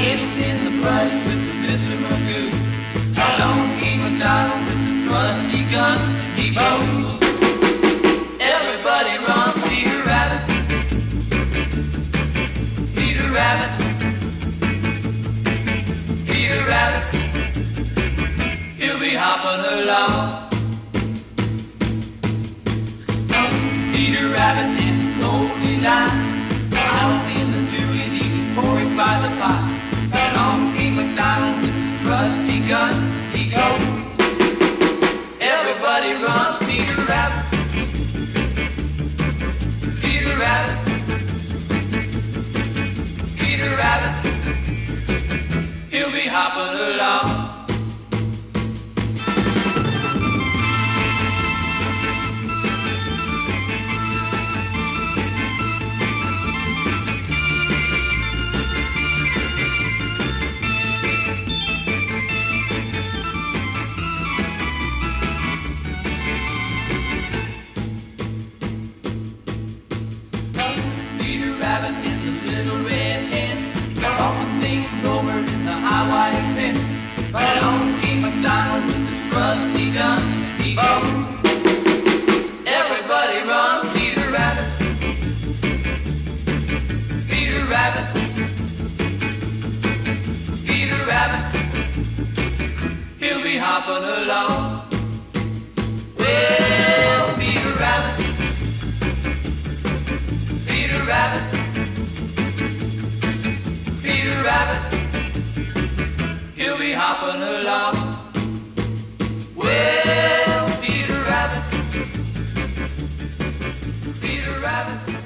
hidden in the brush with the Mr. Magoo. Along came MacDonald with his trusty gun. He goes, everybody run, Peter Rabbit. Peter Rabbit. Peter Rabbit. He'll be hopping along. Peter Rabbit in the lonely line. Gun. He goes, everybody run, Peter Rabbit. Peter Rabbit. Peter Rabbit. He'll be hopping along. Rabbit and the little red hen talking things over in the high wire pen. Along came MacDonald with his trusty gun. He goes, everybody run, Peter Rabbit. Peter Rabbit. Peter Rabbit. He'll be hopping along. Well,